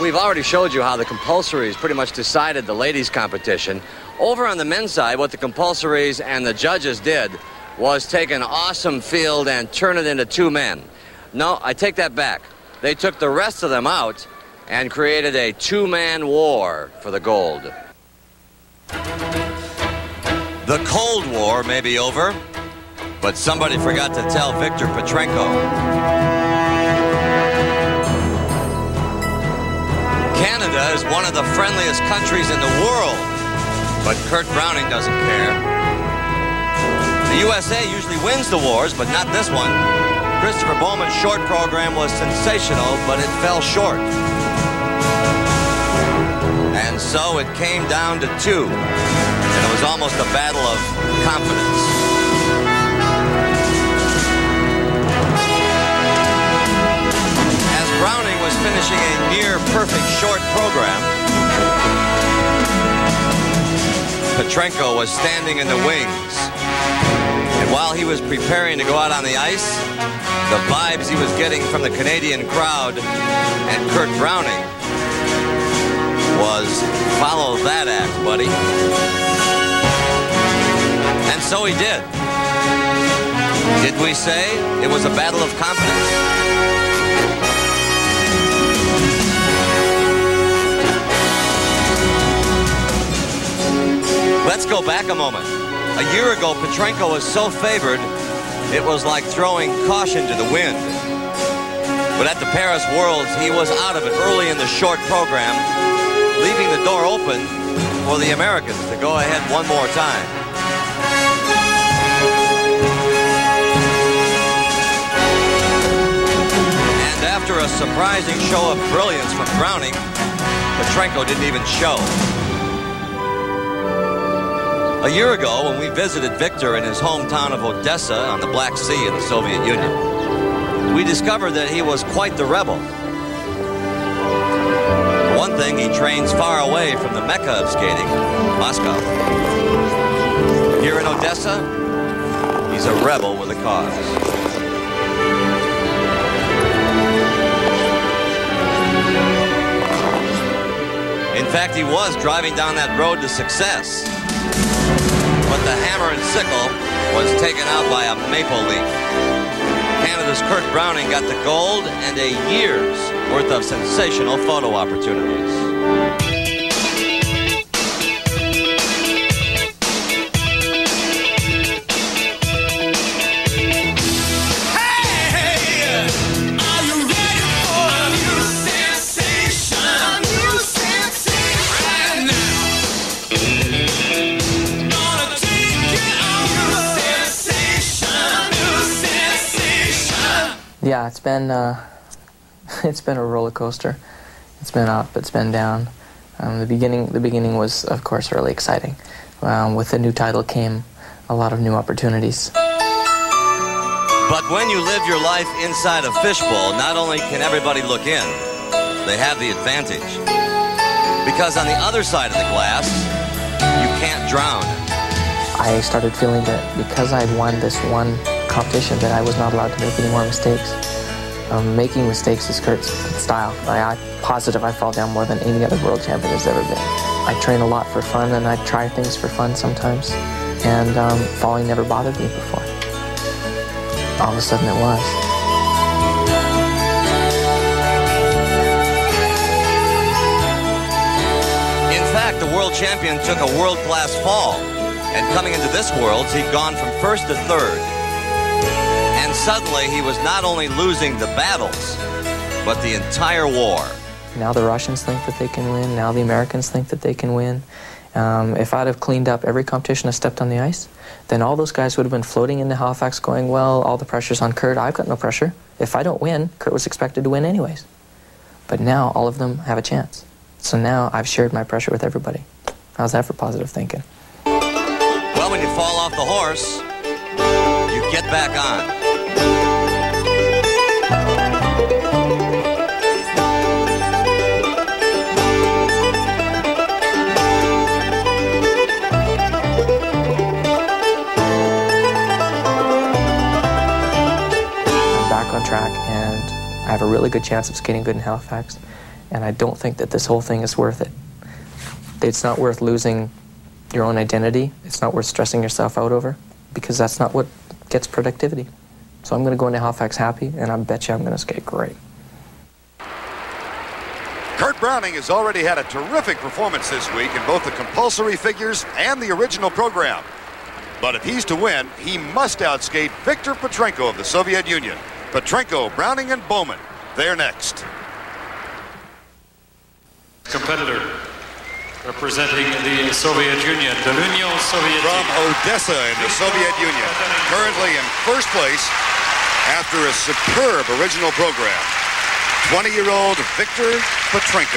we've already showed you how the compulsories pretty much decided the ladies' competition. Over on the men's side, what the compulsories and the judges did was take an awesome field and turn it into two men. No, I take that back. They took the rest of them out and created a two-man war for the gold. The Cold War may be over, but somebody forgot to tell Viktor Petrenko. Canada is one of the friendliest countries in the world, but Kurt Browning doesn't care. The USA usually wins the wars, but not this one. Christopher Bowman's short program was sensational, but it fell short. And so it came down to two, and it was almost a battle of confidence. Perfect short program, Petrenko was standing in the wings. And while he was preparing to go out on the ice, the vibes he was getting from the Canadian crowd and Kurt Browning was follow that act, buddy. And so he did. Did we say it was a battle of confidence? Let's go back a moment. A year ago, Petrenko was so favored, it was like throwing caution to the wind. But at the Paris Worlds, he was out of it early in the short program, leaving the door open for the Americans to go ahead one more time. And after a surprising show of brilliance from Browning, Petrenko didn't even show. A year ago, when we visited Viktor in his hometown of Odessa on the Black Sea in the Soviet Union, we discovered that he was quite the rebel. One thing, he trains far away from the mecca of skating, Moscow. Here in Odessa, he's a rebel with a cause. In fact, he was driving down that road to success. But the hammer and sickle was taken out by a maple leaf. Canada's Kurt Browning got the gold and a year's worth of sensational photo opportunities. Yeah, it's been uh, it's been a roller coaster. It's been up, it's been down. Um, the beginning the beginning was of course really exciting. Um, with the new title came a lot of new opportunities. But when you live your life inside a fishbowl, not only can everybody look in, they have the advantage. Because on the other side of the glass, you can't drown. I started feeling that because I'd won this one competition that I was not allowed to make any more mistakes. Um, making mistakes is Kurt's style. I, I'm positive I fall down more than any other world champion has ever been. I train a lot for fun and I try things for fun sometimes. And um, falling never bothered me before. All of a sudden it was. In fact, the world champion took a world-class fall. And coming into this world, he'd gone from first to third. Suddenly, he was not only losing the battles, but the entire war. Now the Russians think that they can win. Now the Americans think that they can win. Um, if I'd have cleaned up every competition I stepped on the ice, then all those guys would have been floating into Halifax going, well, all the pressure's on Kurt. I've got no pressure. If I don't win, Kurt was expected to win anyways. But now all of them have a chance. So now I've shared my pressure with everybody. How's that for positive thinking? Well, when you fall off the horse, you get back on. Track and I have a really good chance of skating good in Halifax. And I don't think that this whole thing is worth it. It's not worth losing your own identity. It's not worth stressing yourself out over because that's not what gets productivity. So I'm going to go into Halifax happy, and I bet you I'm going to skate great. Kurt Browning has already had a terrific performance this week in both the compulsory figures and the original program. But if he's to win, he must outskate Viktor Petrenko of the Soviet Union. Petrenko, Browning, and Bowman. They're next. Competitor representing the Soviet Union, the Union Soviet From Odessa in the Soviet Union. Currently in first place after a superb original program. 20-year-old Viktor Petrenko.